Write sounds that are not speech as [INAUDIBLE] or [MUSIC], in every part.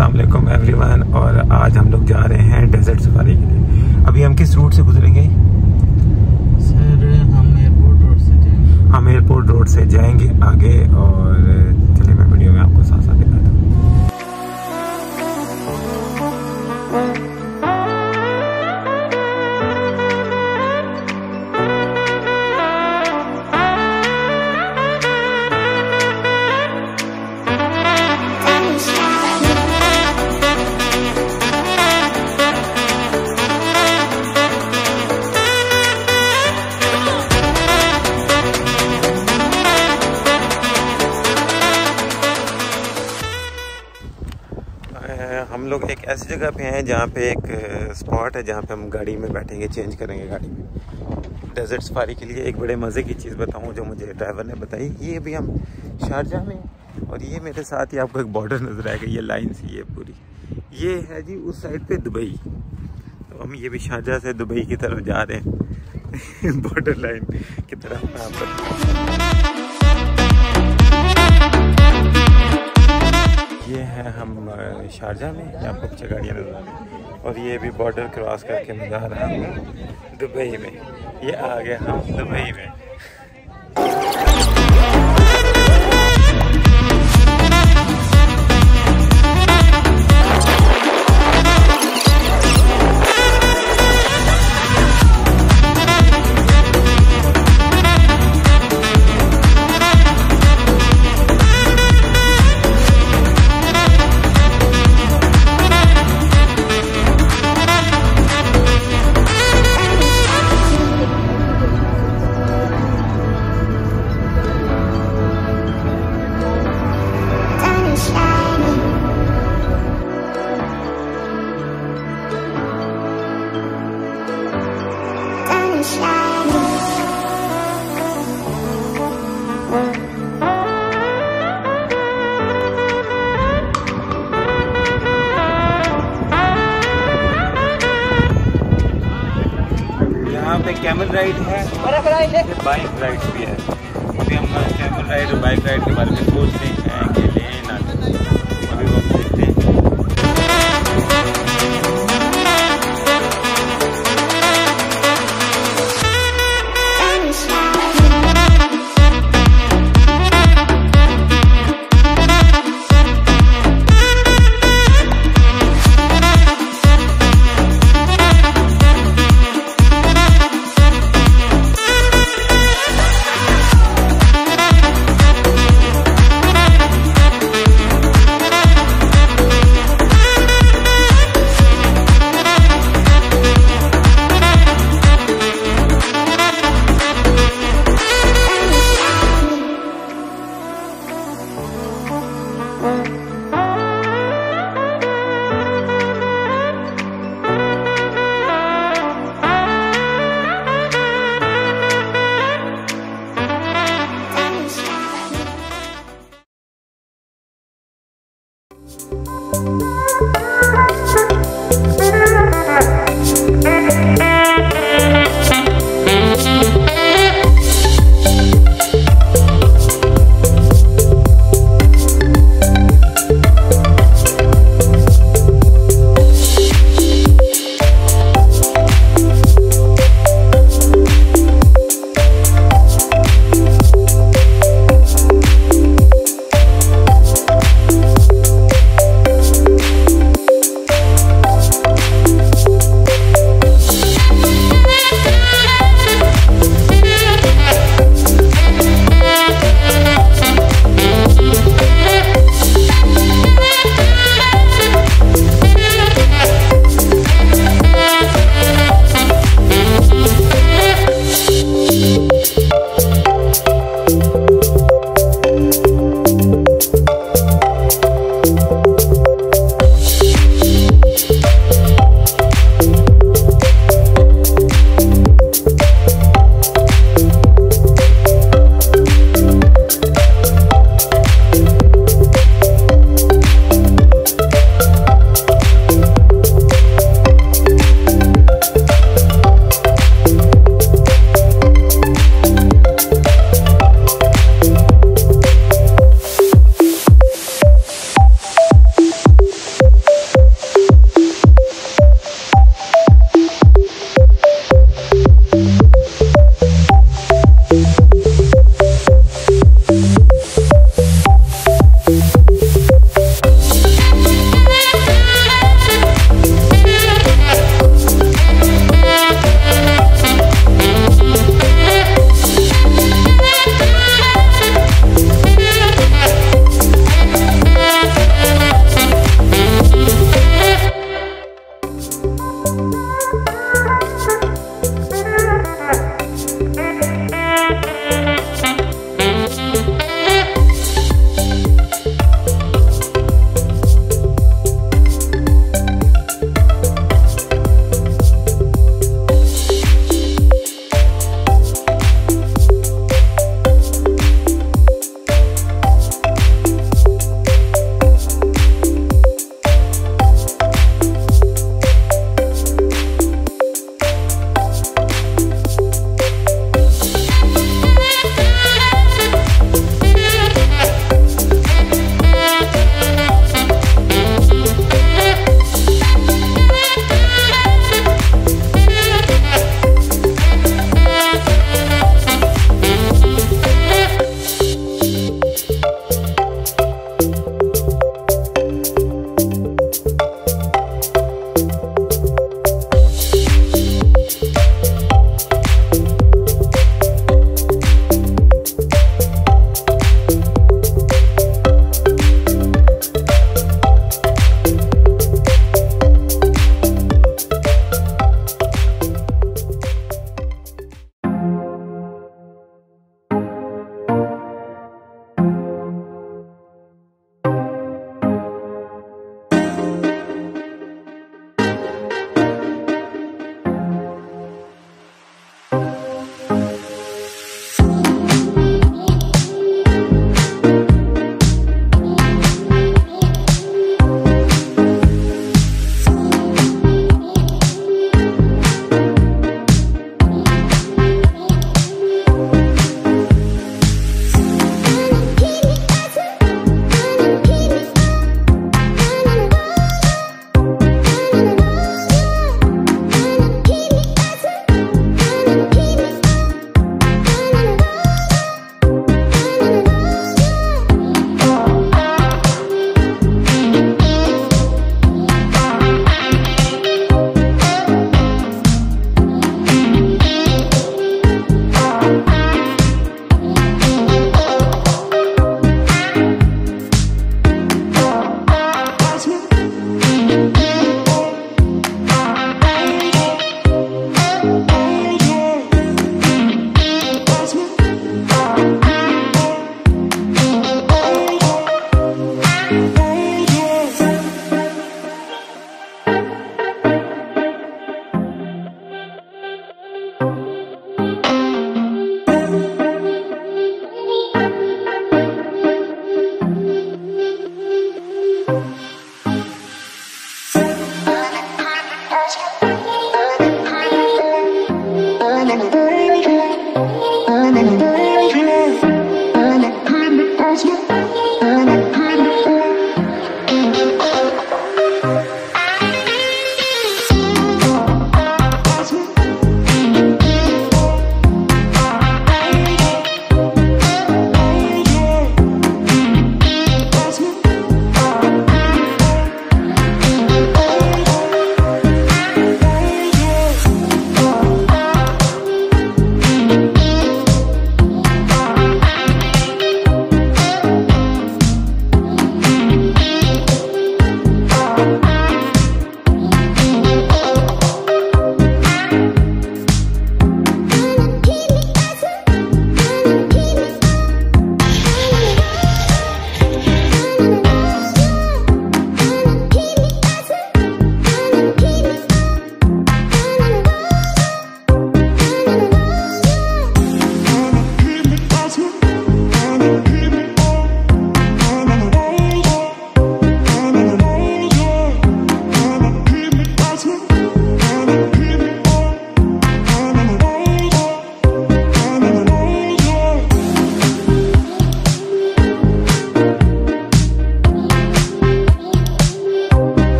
السلام علیکم every one اور آج ہم لوگ جا رہے ہیں ڈیزرٹ سفاری کے لیے۔ ابھی ہم کس روٹ سے گزریں گے؟ سر ہم ایئرپورٹ روڈ سے جائیں گے۔ ہم ایئرپورٹ روڈ سے جائیں گے آگے اور چلے میں ویڈیو میں آپ کو ساتھ ساتھ دکھاتا ہوں۔ جگہ پہ ہیں جہاں پہ ایک اسپاٹ ہے جہاں پہ ہم گاڑی میں بیٹھیں گے چینج کریں گے گاڑی میں۔ ڈیزرٹ سفاری کے لیے ایک بڑے مزے کی چیز بتاؤں جو مجھے ڈرائیور نے بتائی۔ یہ ابھی ہم شارجہ میں اور یہ میرے ساتھ ہی آپ کو ایک بارڈر نظر آئے گا، یہ لائن سی ہے پوری۔ یہ ہے جی اس سائڈ پہ دبئی۔ تو ہم یہ بھی شارجہ سے دبئی کی طرف جا رہے ہیں۔ [LAUGHS] بارڈر لائن کی طرف۔ ہیں ہم شارجہ میں یہاں پر کچھ گاڑیاں نظر آ رہی اور یہ بھی بارڈر کراس کر کے میں جا رہا ہوں دبئی میں۔ یہ آ ہم ہاں، دبئی میں۔ کیمل رائڈ ہے بائک رائڈ بھی ہے ہم کیمل رائڈ اور بائک رائڈ کے بارے میں سوچ رہے ہیں کہ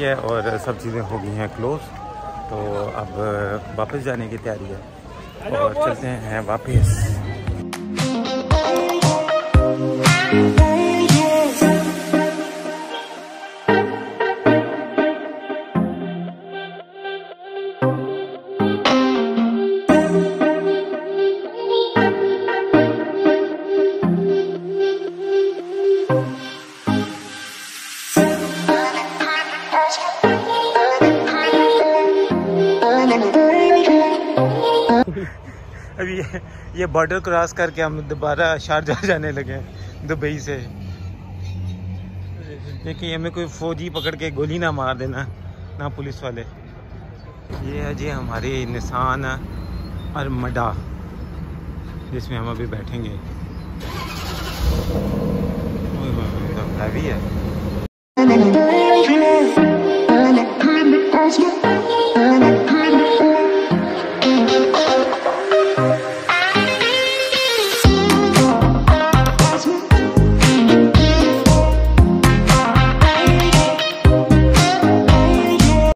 گئی ہے اور سب چیزیں ہو گئی ہیں کلوز تو اب واپس جانے کی تیاری ہے اور چلتے ہیں واپس. ابھی یہ یہ بارڈر کراس کر کے ہم دوبارہ شارجہ جانے لگے ہیں دبئی سے۔ دیکھیں ہمیں کوئی فوجی پکڑ کے گولی نہ مار دینا، نہ پولیس والے۔ یہ ہے جی ہماری نسان ارمڈا جس میں ہم ابھی بیٹھیں گے۔ ہیوی ہے۔